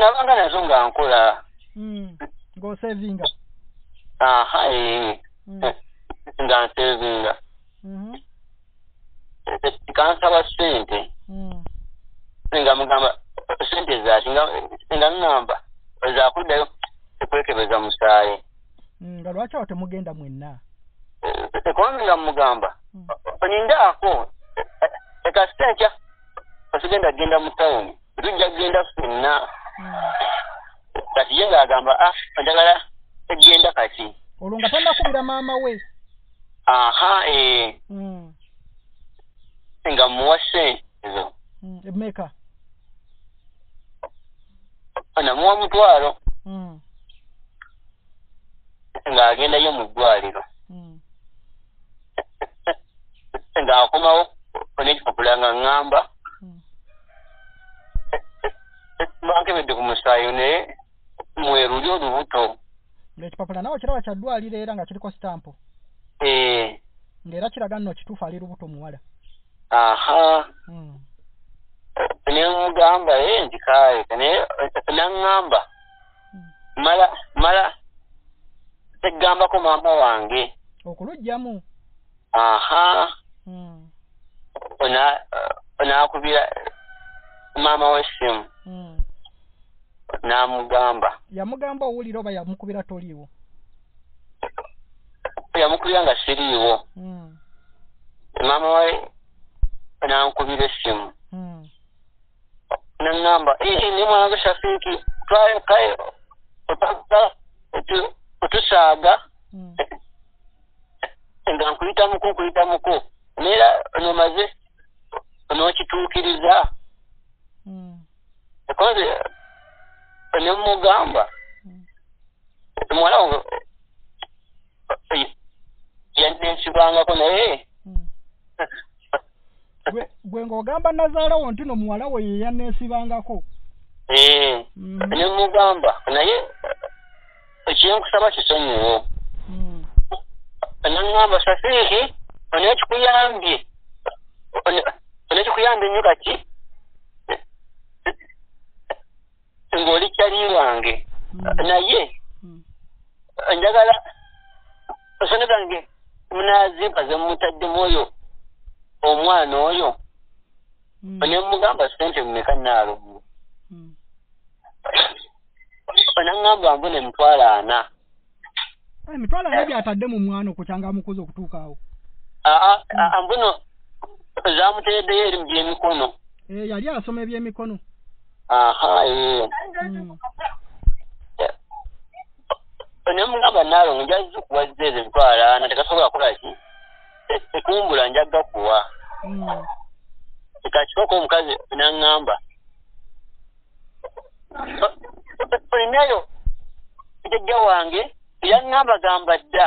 Nabanga nazo nga nkola. Mm, ng'osevinga aha ee Mm. nga nsevinga Mhm. kansaba sente Mm. nga mugamba sente zaki nga nga ŋŋamba zakuddayo ekwekebeza musaayi Mm, nga lwaki awo temugenda mwenna kubanga nga mugamba Mm. onindaako ekasita enkya osigenda genda mu tawuni tujja kgenda ffenna Mm. kati ye ngaagamba a njagala egenda kati olwo nga tannakubira maama we aha ee Mm. Nga muwa sente ezo Mm. emmeka namuwa mutwalo Mm. ng'agendayo mu ddwaliro Mm. ng'akomawo n'ekipapula nga ŋŋamba Mm. bankebedde ku musaayi naye mweruli olubuto ng'ekipapula nawe kiraba kya ddwaliro era nga kiriko sitampo ee ng'era kiraga nno kituufu ali lubuto muwala aha. Mm. ne mugamba ye nti kaaye naye naŋŋamba Mm. mala mala tegambako maama wange. Okulugyamu? Aha. Mm. ona- onaakubira maama w'essimu n'amugamba. Yamugamba owulira oba yamukubira toliiwo? Yamukubira nga siriiwo. Maama we nankubira essimu Mm. naŋŋamba ne mwange shafiiki twayo kayo otu- otusaaga Mm. nga nkuyitamuku nkuyitamuku neera nomaze n'okituukiriza Mm. ekonze ne mugamba muwala wange yandensibangako naye Mm. Gwe gwe ng'ogamba nazaalawo nti no muwala we ye yanneesibangako ee Mhm. ne mugamba naye ekyenkusaba kisonyiwo Mm. naŋŋamba safiiki onekikuyambye onekikuyambye nnyo kati ng'oli kyali wange Mm. naye Mm. njagala osone gange munazimpa zemumutaddemu oyo omwana oyo Mm. ne mugamba sente mumeka naalumu Mm. naŋŋamba mbune emitwalo ana. Emitwalo ana byatadde mu mwana okukyanga amukuza okutuuka awo. Aa mbuno zamutereddeyo eri mu byemikono. Eh, yali asoma ebyemikono. Aha ee Mm. ne mugamba naalongo njazza okuwazza ezo emitwalo ana tekasobola kukola ki? Ekumbula njagga kuwa Mm. kakikoko omukazi naŋŋamba olinayo jajja wange yaŋŋamba gamba dda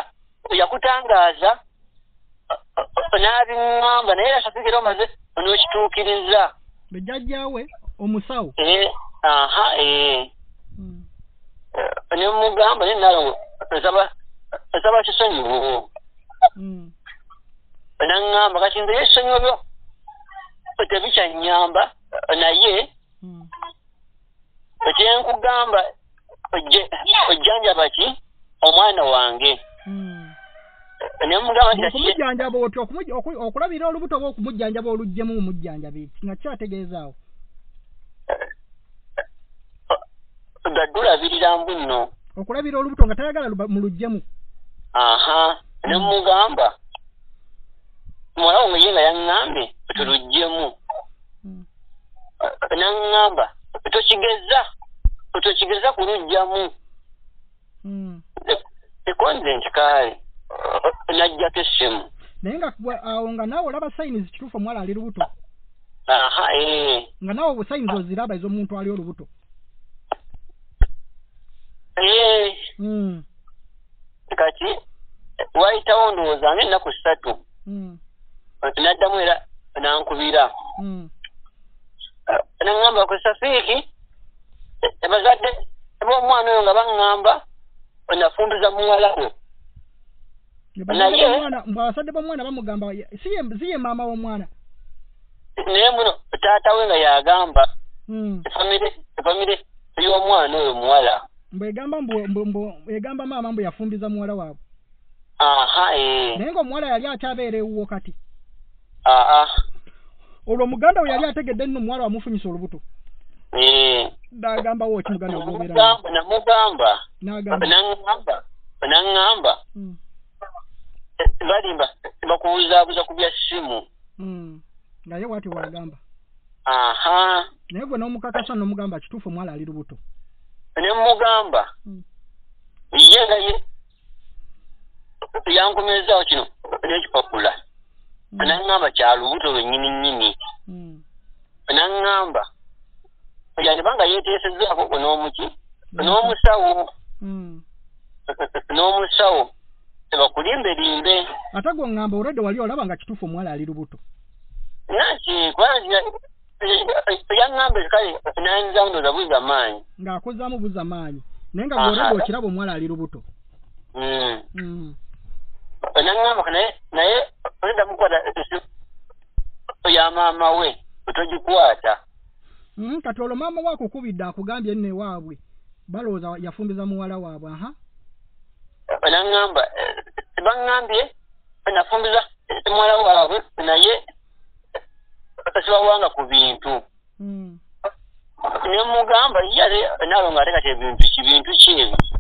yakutangaaza n'abiŋŋamba naye yasafikira omaze n'okituukiriza bejjajjaawe omusawo ee aha ee Mm. ne mugamba naye nalongo nsaba kisonyiwo Mm. Naŋŋamba kati nze ebisonyiwo byo. Tebikyanyamba naye Mm. ekyenkugamba ojjanjaba ki omwana wange. Okumujjanjaba otyo okumuj- oku- okulabira olubuto oba okumujjanjaba olugjemu mumujjanjabi nga kyategeezaawo nga dulabirira mbu nno. Okulabira olubuto nga tayagala mu lugjemu aha. Ne mugamba muwala wange ye nga yaŋŋambye tuluggyemu Mm. naŋŋamba tokigeza tokigeza kulugjamu Mm. ekonze nti kaale najjako essimu. Naye nga awo nga naawe olaba sayinizi kituufu omuwala ali lubuto? Aha ee nga naawe bwe sayinizi oziraba ez'omuntu ali olubuto? Mm. kati wayitawo ndowooza nga ennaku ssatu. Mm. Naddamu era nankubira. Mm. naŋŋamba ku safiiki abazadde b'omwana oyo nga baŋŋamba nafumbiza muwala bazadde Naye- abazadde b'omwana bamugamba si ye maama w'omwana? Naye muno taata we nga yagamba Mm. efamire efamire y'omwana oyo muwala. Mbu- egamba maama mbu yafumbiza muwala waabwe. Aha ee naye ng'omuwala yali akyabeera ewuwo kati olwo muganda we yali ategedde nno omuwala wamufunyisa olubuto. Ee n'agambawo ki muganda namugamba n'agamba. Naŋŋamba naŋŋamba Mm, balimba bakubuzaabuza ku bya ssimu. Mm. naye bwati wagamba aha. Naye gwe n'omukakasa n'omugamba kituufu omuwala ali lubuto. Ne mugamba ye nga ye yankomezaawo kino n'ekipapula Mm, naŋŋamba kya lubuto lwennyini nnyini mm, naŋŋamba yandibanga yeeteesezaako n'omuki n'omusawo. Mm. n'omusawo. Tebakulimbe limbe. Ate gwe ŋŋamba olwedde wali olaba nga kituufu omuwala ali lubuto. Naki kubanga yaŋŋambe kale nayinza ndooza buza maanyi ng'akozaamu buza maanyi naye nga Aha. gweolwedde okiraba omuwala ali lubuto Mm, naŋŋamba naye naye oyinza mukwata ya maama we otogikwata kati olwo maama we akukubidde akugambye nno ewaabwe balowooza yafumbiza muwala waabwe aha naŋŋamba baŋŋambye nafumbiza muwala waabwe naye sibawanga ku bintu Mm, nemugamba yale nalo nga ate kati ebintu kibintu kyebi mm,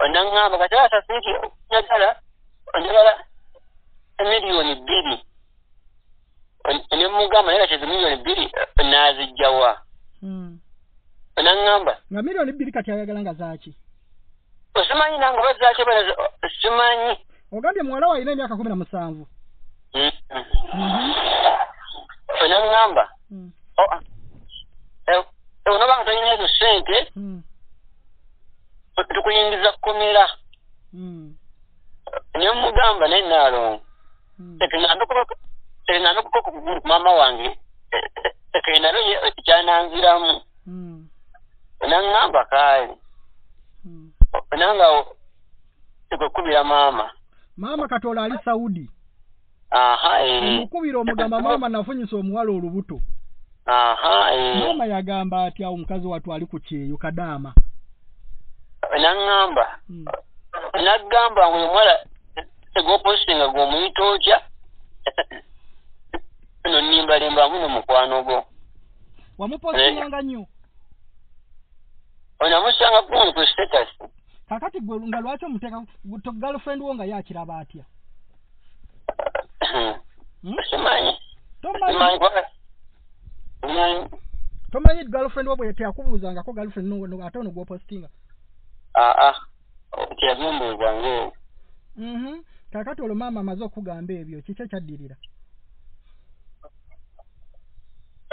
naŋŋamba kati asa siti njagala njagala emiliyoni bbiri. Nemugamba naye kati ezo miliyoni bbiri naazijjawa mm. naŋŋamba nga miliyoni bbiri kati ayagala nga zaaki osimanyi nange bazaki simanyi ogambye muwala we alina emyaka kumi na musanvu. Naŋŋamba Mm, onobanga tolina ezo sente tukuyingiza kukomera mm, nemugamba naye naalongo mm. tekinambe kukoka kugulu ku maama wange kenalo kyananziramu. Mm, naŋŋamba kaali mm. nangawo tekwekubira maama. Maama katola ali saudi? Aha ee. omukubira omugamba maama nafunyisa omuwala olubuto. Aha maama yagamba atya omukazi wattu ali ku kyeyo kadaama naŋŋamba naggamba ngu omuwala tegwopositinga gwomuyita otya? No nimbalimbamu nomukwano gwo. Wamupostinganga nnyo? Onamusanga guni ku status. Kakati gwe nga lwaki omuteeka to girlfriend wo nga yakiraba atya? Hmm? simanyi. Tomanyi. Tomanyi girlfriend wo bwe teyakubuuzangako girlfriend no- no- ate ono gwopostinga aa teyabimbuuzanga eyo Mhm. kakati olwo maama amaze okugamba ebyo kiki ekyaddirira?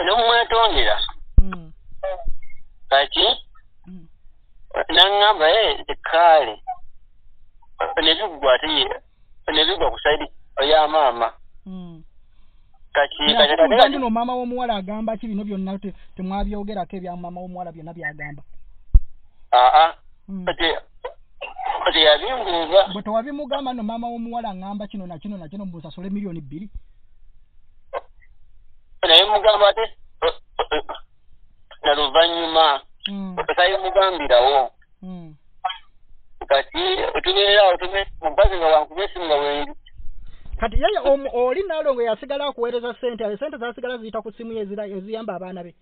Nomwetondera Mm, kati mm, naŋŋamba e ekaale nebigwa ate ye- nebigwa ku saidi oya maama. Mm. nno maama w'omuwala agamba ki bino byonna te- temwabyogerako ebya maama w'omuwala byonna byagamba? Aa Mm. Kati bwe tewabimugamba nno maama w'omuwala aŋŋamba kino na kino na kino mbusasule miliyoni bbiri. Naye mugamba ate naluvannyuma Mm, sayimugambirawo mm. kati tubeerawo tube mubazi nga wankubye esimu nga wengi kati yeye oli naalongo yasigala akuweereza sente ayo sente zasigala ziyita ku simu ye eziyamba abaana be.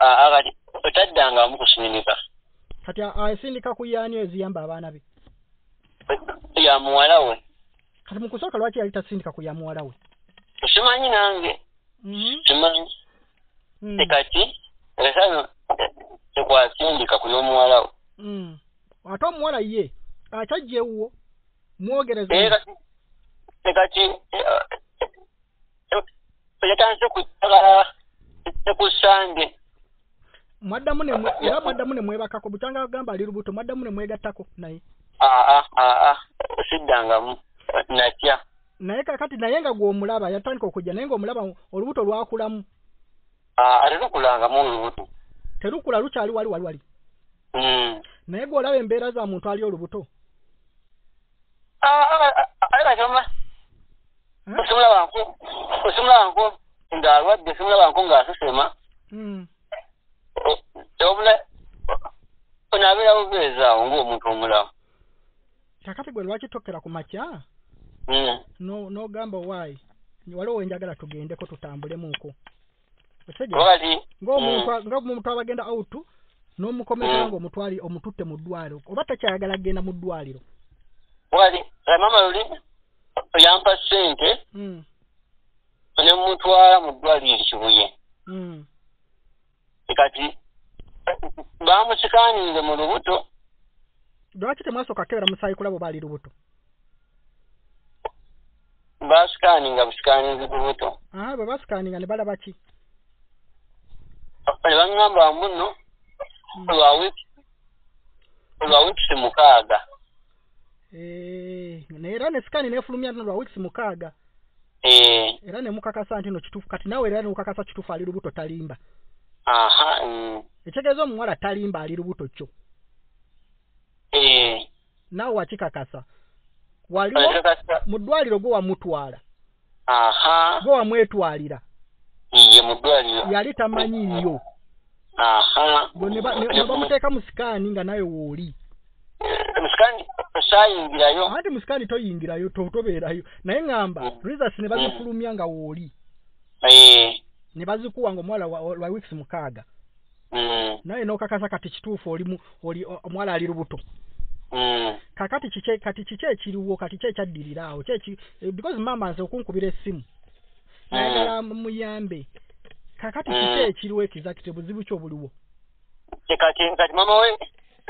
Aa kati otaddangamu kusindika kati asindika ku yaani eziyamba abaana be ya muwala we kati mu kusooka lwaki yali tasindika ku ya muwala we simanyi nange Mhm. simanyi Mm, tekati esano tekwasindika ku y'omuwala we mm. ate omuwala ye akyajja ewuwo mwogereza kati tekati yatandise kutagala tekusange mwaddamu ne era mwaddamu ne mwebakako bukyanga agamba ali lubuto mwaddamu ne mwegattako naye. Aa aa siddangamu natya naye kakati naye nga gw'omulaba yatandika okujja naye ng'omulaba olubuto lwakulamu. Ate lukulangamu olubuto terukula lukyali wali wali wali. Mm. naye gw'olaba embeera za muntu ali olubuto. Ate katoma Eh? osimulabanko osimulabanko ng'alwadde osimulabanko ng'asesema Mm. obula nabeera bubeezi awo ng'omuntu omulamu kakati gwe lwaki tokkera ku makya Mm. no- n'ogamba waayi waliwo wenjagala tugendeko wakati ng'omuntu Mm. abagenda out n'omukomeza Mm. ng'omutwali omututte mu ddwaliro oba takyayagala kgenda mu ddwaliro wakati eh, maama luli yampa ssente Mm, ne mutwala mu ddwaliro kibuye mm. Kati bamusikaaninze mu lubuto. Lwaki temwasooka kebera musaayi kulaba oba ali lubuto? Basikaaninga busikaaninzi ku buto aa bwe basikaaninga ne balaba ki? Ne baŋŋamba muno Mm. lwa wiiki lwa wiikisi mukaaga. Eh, naye era ne sikaani neefulumya no lwa wiikisi mukaaga. Eh, era ne mukakasa nti no kituufu kati naawe era ne mukakasa kituufu ali lubuto talimba aha mm, ekitegeeza omuwala talimba ali lubuto kyo. Eh, naawe wakikakasa. Waliwo mu ddwaliro gwe wamutwala. Aha. Gwe wamwetwalira. Ye mu ddwaliro. Yali tamanyiiyo aha. Gwe ne bamuteeka mu sikaani nga nawe wooli musikandi saayingirayo. Anti mu sikaani toyingirayo to- tobeerayo. Naye ŋŋamba Mm. results ne bazifulumya nga wooli Eh, ne bazikuwa nga omuwala wa- lwa wiikisi mukaaga. Mm, naye n'okakasa kati kituufu oli oli omuwala ali lubuto. Mm, kakati kiki kati kiki ekiriwo kati ki ekyaddirira awo kyeki because mama nze okunkubira essimu. Nayagala muyambe. Kakati kiki Mm. ekiriwo ekizakite buzibu ki obuliwo? Kati kati mama we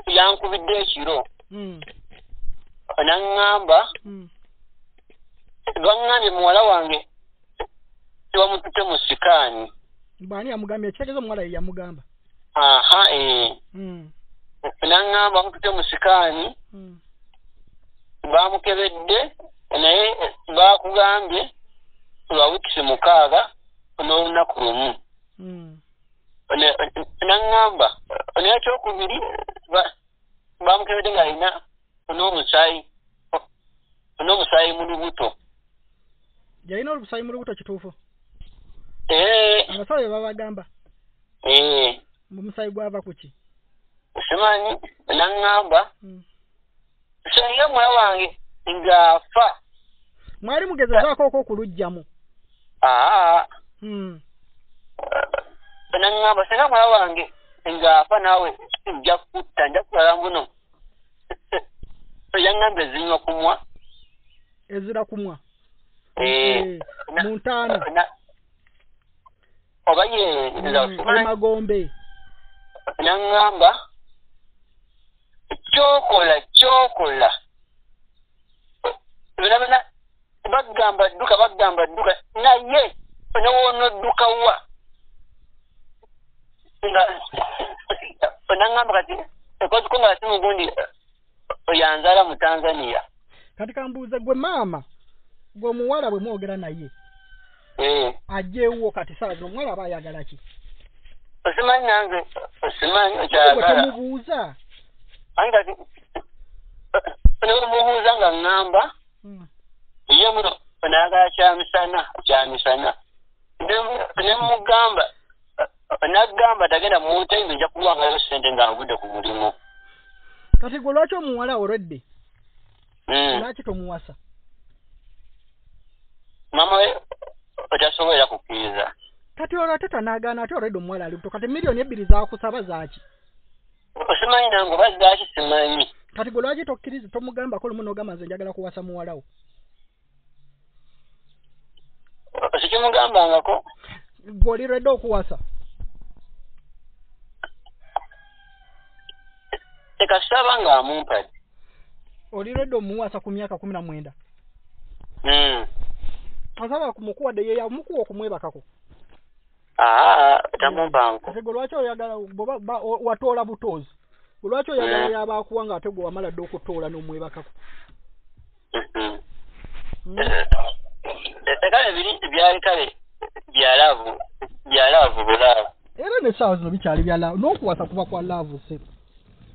yankubidde ekiro. Mm, naŋŋamba mm. lwaŋŋambye muwala wange tewamututte mu sikaani bwani yamugambye ekitegeeza omuwala ye yamugamba aha eh. Mm, naŋŋamba amututte mu sikaani mm. baamukebedde naye baakugambye lwa wiikisi mukaaga n'olunaku lumu. Mm. Naŋŋamba naye ekyokubiri ba- baamukebedde ng'alina n'omusaayi n'omusaayi mu lubuto. Yalina olubusayi mu lubuto kituufu? ee abasawo be babagamba. Ee omusayi gwava ku ki? Simanyi naŋŋamba. Senga mwana wange ng'afa? Mwali mugezezaako oko okulugjamu aa Mm. naŋŋamba senga mwana wange ng'afa naawe? Nja kutta nja kulala mbuno yaŋŋamba ezinywa kumwa. Ezira kumwa? Eh, Eh, mu ntaano oba ye nza simanyi. emagombe naŋŋamba kyokola kyokola byona bagamba dduka bagamba dduka naye newonodduka wa. Nga naŋŋamba kati ekoziko nga simu gundi yanzala mu tanzania kati kambuuze gwe maama gwe omuwala bwe mwogera naye ajjeewo kati saa zino omuwala aba ayagala ki? Osimanyi nange osimanyi tomubuuza. Aye kati nemubuuza nga ŋŋamba Mm. ye muno naagala kyamisana kyamisana Ne- nemugamba naggamba tagenda muwotaimu nja kuwangayo sente nga nvudde ku mulimu. Kati gwe lwaki omuwala olwedde Mm. lwaki tomuwasa? Mama we otasobola kukkiriza kati olwo ate tanaagaana ate olwedde omuwala ali buto kati miliyoni ebbiri zakusaba zaaki? Osimanyi nange oba zaki simanyi. Kati gwe lwaki tokkiriza tomugambako lumu n'ogamba nze njagala kuwasa muwalawo? Sikimugambangako. Gwe olirwedde okuwasa? Tekasaba ng'amumpadde olirwedde omuwasa ku myaka kumi na mwenda. Mm. Asaba kumukuwadde ye yamukuwa okumwebakako aa tamumpanko kati gwe lwaki oyagala bwoba ba- o- watoola butoozi gwe lwaki oyagala Mm. yabakuwa nga ate gwe wamala dde okutoola n'omwebakako Mhm. Mm. ekale biri byali kale byalaavu byalaavu bulaavu era nesaawa zino bikyali bya laavu n'okuwasa kuba kwa laavu se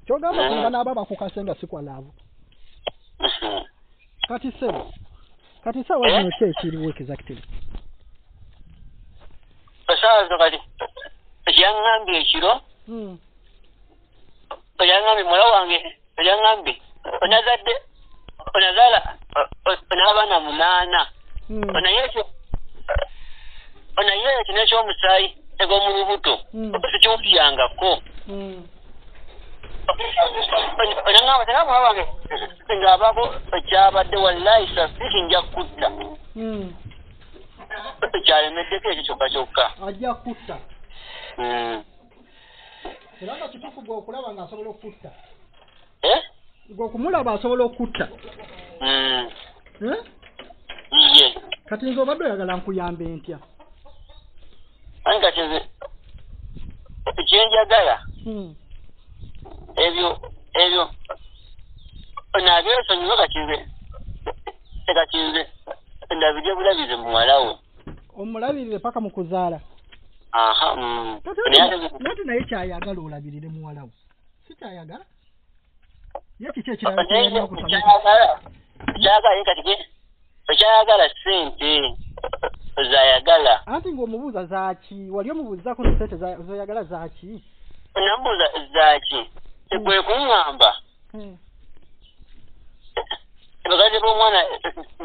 kyogamba Mm. singa naaba bakukase nga si kwa laavu Mhm. kati sebo kati saawa Eh? zino ki ekiriwo exactly esaawa zino kati ekyaŋŋambye ekiro Mm. oyaŋambye muwala wange oyaŋambye onazadde onazaala n'abaana munaana Mm. naye ekyo naye ekyo n'ekyomusaayi eg'omu lubuto Mm. Sikiwuliyangako onaŋamba tena muwala wange ng'abaako ekyabadde wallahi safisi nja kutta Mm. kyalemeddeko ekyo kyokka kyokka ajja kutta Mm. era nga kituufu gwe okulaba ng'asobola okutta Eh? gwe okumulaba asobola okutta Mm. Eh? ye kati nze obadde oyagala nkuyambe ntya ani kati nze kyenjagala. Ebyo ebyo. Nabyesonyiwe kakinze kakinze ndabirye bulabize muwala we omulabirire paka mu kuzaala. Aha mm. kati Naye kyayagala olabirire muwala wo. Si kyayagala? Ye kiki ekirala naye kyayagala sente zayagala. Anti ng'omubuuza zaaki wali omubuuzizaako no sente zoyagala zaaki namubuuza zaki. Gwe kuŋŋamba Mm. bagazi b'omwana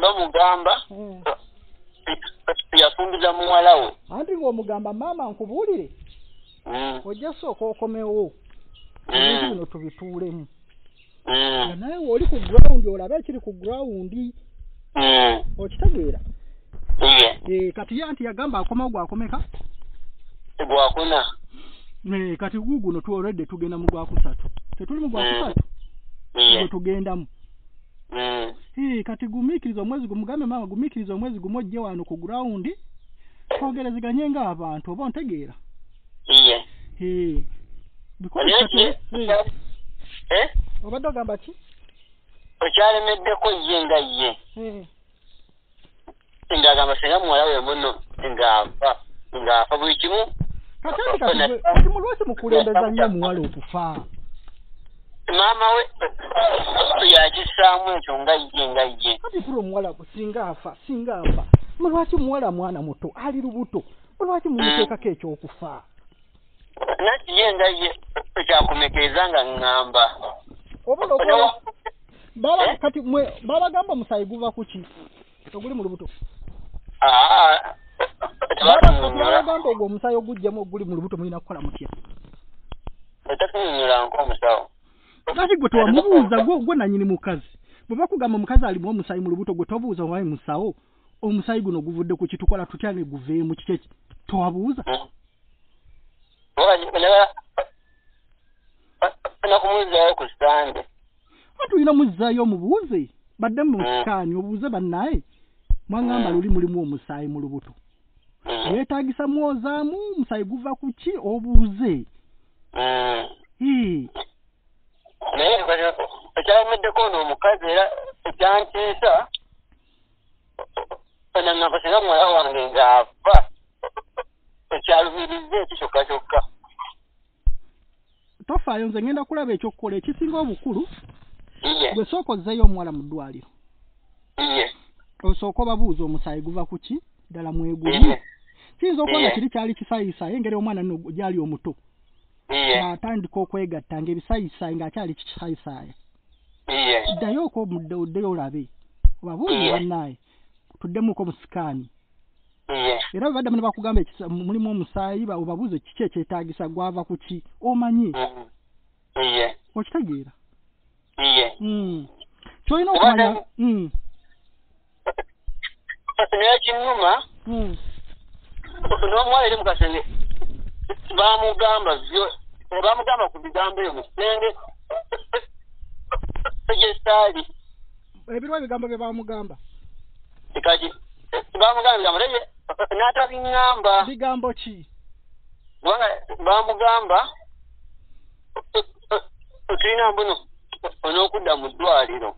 bamugamba Mm. yafumbiza muwala we anti ng'omugamba maama nkubuulire Mm, ojja sooka okomewo. Mm, ebintu bino tubituulemu. Nga mm, naye oli ku gurawundi olabe ekiri ku gurawundi mm. okitegeera? Eh, kati ye anti yagamba akomawo gwakomeka? Gwakuna Eh, kati guuguno tuoredde tugenda mu gwakusatu. Tetuli mu gwakusatu? Ye gwe tugendamu. Mm, Eh, kati gumiikiriza omwezi gumugambe maama gumiikiriza omwezi gumu ojje wano ku gurawundi twogerezeganye ng'abantu oba ontegeera? Kati ki- eh, obadde ogamba ki? Okyalemeddeko ye nga ye. Ng'agamba singa muwala we muno ng'afa ng'afa buli kimu ati kati mulwaki mukulembeza nnyo muwala okufa. Maama we yakissaamu ekyo nga ye nga ye. Kati tula omuwala singa afa singa afa. Mulwaki muwala mwana muto ali lubuto. Mulwaki mumuteekako ekyokufa. Nati ye nga ye kyakomekereza nga ŋŋamba. Oba baba Eh? kati mwe babagamba omusaayi guva ku ki? Oguli mu lubuto Tebatunyonyola babagamba ogwo omusaayi ogugjamu oguli mu lubuto mulina kukola mutya? Tatunyonyola nk'omusawo lwaki gwe tewamubuuza gwe nanyini mukazi? Bwe bakugamba omukazi alimu omusaayi mu lubuto gwe tobuuza obaye musawo? Omusaayi guno guvudde ku kitukola tutya ne guveemu kiki towabuuza. Nakumuzayo ku sande anti olina muzzaayo omubuuze? Badde mu sikaani obuuze bannaye. Mwaŋŋamba luli mulimu omusaayi mu lubuto weetaagisa mwozaamu omusaayi guva ku ki obuuze? Hii. naye ekyalemmeddeko ono omukazi era ekyantiisa naŋŋamba singa muwala wange ng'afa ekyalumiriza ekyo kyokka kyokka. Tofaayo nze ngenda kulaba ekyokukola ekisinga obukulu gwe sooka ozzeeyo omuwala mu ddwaliro. Osooka obabuuza omusaayi guva ku ki ddala mweguli iye kiyinza okuba nga kiri kyali kisaayiisaayi engeri omwana nno gyali omuto. Ng'atandika okwegatta ng'ebisaayiisaayi ng'akyali kisaayisaaya iye ddayo oko omudde oddeyo olabe. Obabuuze Iye. bannaye tuddemuko mu sikaani. Era baddamu ne bakugamba mulimu omusaayi ba- obabuuze kiki ekyetaagisa gwava ku ki omanyi? Mm. iye okitegeera. Iye Mm. kyolina okumanya Kubanga- Mm, naye kinnuma. N'omuwala eri mu kasenge. Bamugamba vyo bamugamba ku bigambo ebyo mu kisenge. Gyesaali ebirwa ebigambo bye bamugamba. Kati bamugamba bigambo naye n'atabiŋŋamba. Bigambo ki? Kubanga bamugamba tulina mbuno on'okudda mu ddwaliro.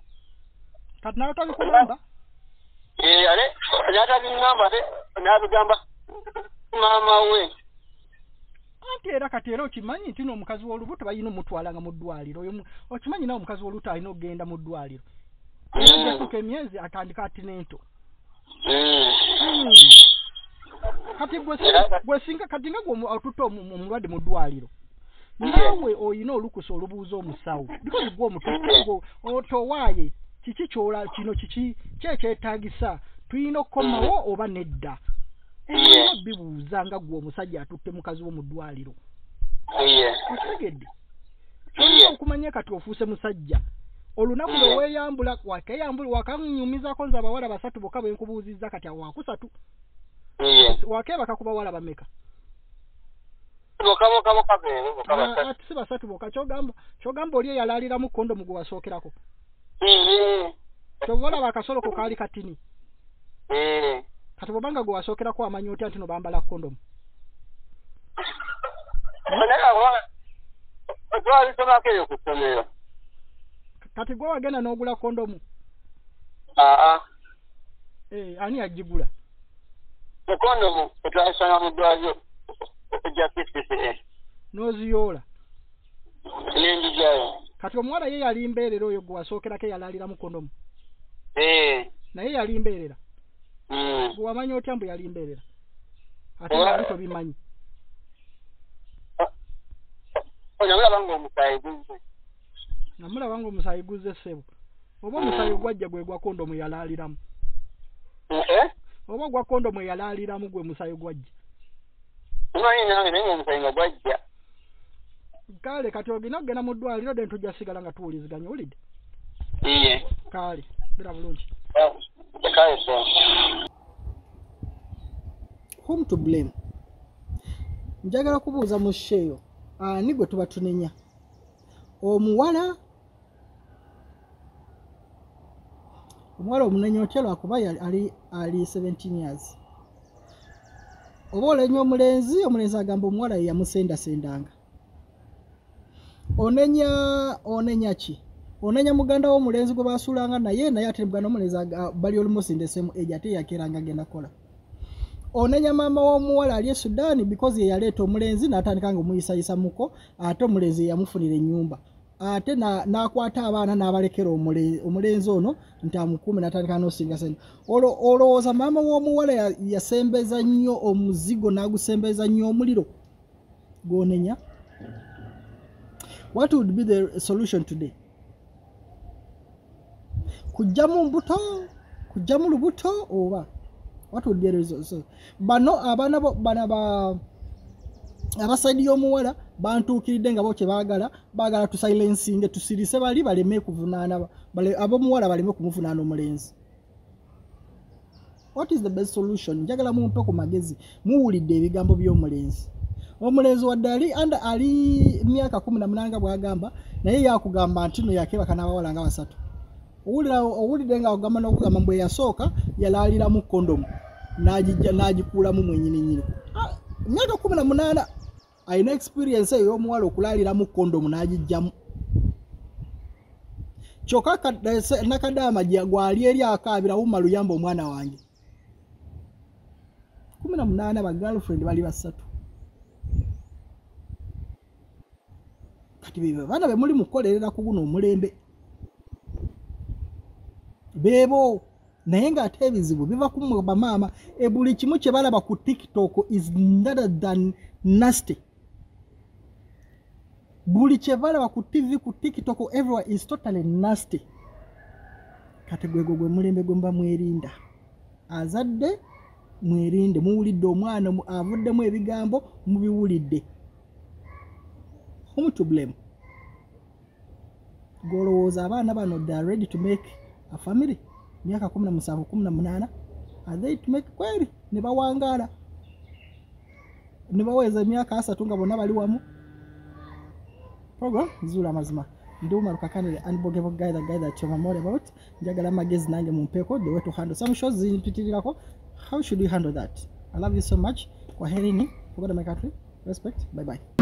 Kati nawe tabikugamba Eh, ate n'atabiŋŋamba ate n'abigamba maama we. Anti era kati era okimanyi nti n'omukazi w'olubuto balina omutwalanga mu ddwaliro. Okimanyi nawe omukazi w'olubuto alina okugenda mu ddwaliro? Yajjasuka emyezi atandika atinento Mm. kati gwe si- Era- gwe singa kati nga gwe omu- otutte omu- omulwadde mu ddwaliro naawe olina olukusa olubuuza omusawo? Because gwe omutugo otowaaye kiki kyola kino kiki kyekyetaagisa tulina okukomawo oba nedda ebyo bibuuza nga gwe omusajja atutte mukazi wo mu ddwaliro okitegedde kyolina okumanya kati ofuuse musajja. Olunaku lwe weeyambula wakeyambula wakanyumizako nze abawala basatu bokka bwe nkubuuzizza kati awo wakusatu wakeebaka ku bawala bameka? Ah, ati si basatu bokka. Kyogamba kyogamba oli eyalaaliramu kondomu gwe wasookerako. Iye kyova olaba akasolo ko kaali katini kati bwobanga gwe wasookerako amanya otya nti no bambala kondomu? Twalisomako eyo ku ssomero. Kati gwe wagenda n'ogula kondomu? Aa. Eh, ani agigula? Ekondomu etwalisoma mu ddwaliro ejja pcca n'oziyoola? Nendijayo kati omuwala ye yali mbeerera oyo gwe wasookerako eyalaaliramu kondomu? Ee naye yali mbeerera. Gwe wamanya otya mbu yali mbeerera? Ate nali tobimanyi. Onamulaba ngaomusaayi guzze. Namulaba nga omusaayi guzze ssebo. Oba omusaayi gwajja gwe gwa kondomu eyalaaliramu Eh? oba gwa kondomu eyalaaliramu gwe musaayi gwajja umanyi nange naye ngaomusaayi nga gwajja. Kale kati ogina okugenda mu ddwaliro de ntujja sigala nga tuwuliziganya owulidde kale bira bulungi ekale so whom to blame? Njagala kubuuza mu sheeyo ani gwe tuba tunenya. Omuwala omuwala omunenya otya lwakuba ali ali 17 years? Oba olenya omulenzi omulenzi agamba omuwala ye yamusendasendanga. Onenya onenya ki onenya muganda w'omulenzi gwe basuulanga naye naye ate muganda w'omulenzi bali olumusindesemu ejo ate yakeranga agenda kola onenya maama w'omuwala ali e sudaani because ye yaleeta omulenzi n'atandika nga omuyisayisa muko ate omulenzi ye yamufunira ennyumba. Ate na- n'akwata abaana n'abalekera omule- omulenzi ono nti amukuume n'atandika n'osinga sente. Olowooza maama w'omuwala ya- yasembeza nnyo omuzigo n'agusembeza nnyo omuliro? Gw'onenya? What would be the solution today kujjamu mbuto kujjamu lubuto oba the result bano abaana bana ba abasaidi y'omuwala bantuukiridde nga bo kye baagala baagala tusilensinge tusirise bali baleme kuvunaana ab'omuwala baleme kumuvunaana omulenzi. What is the best solution? Njagala mumpe ku magezi muwulidde ebigambo by'omulenzi. Omulenzi wadde ali anda ali myaka kumi na munana nga bwagamba naye yakugamba nti no yakebaka n'abawala nga basatu owulira owulidde nga agamba n'okugamba mbwe yasooka yalaaliramu kondomu n'agijja n'agikuulamu mwenyininyini Ah, myaka kumi na munaana alina experience eyo y'omuwala okulaaliramu kondomu n'agijjamu kyokka nakadaama gwali eri akaabira wuma luyamba omwana wange. Kumi na munaana ba girlfriend bali basatu. Kati bebe baana be muli mukolerera ku guno omulembe beebo naye ng'ate ebizibu biva ku bamaama e buli kimu kye balaba ku tiktok is nother than nasty. Buli kye balaba ku tv ku tiktok everywhere is totally nasty. Kati gwegwo gwe mulembe gwe mba mwerinda. Azadde mwerinde muwulidde omwana mu- avuddemu ebigambo mubiwulidde. Whom to blame? Golowooza abaana bano they are ready to make a family myaka kumi na musanvu kumi na munaana are they to make kweli ne bawangaala ne baweza emyaka asatu nga bonna bali wamu. Program zuula amazima ndi Umar Kakane gaitha gaitha choma more about njagala magezi nange mumpeko the way to handle some shows zimpitirako how should we handle that? I love you so much. Kwaherini forgot my country. Respect. Bye bye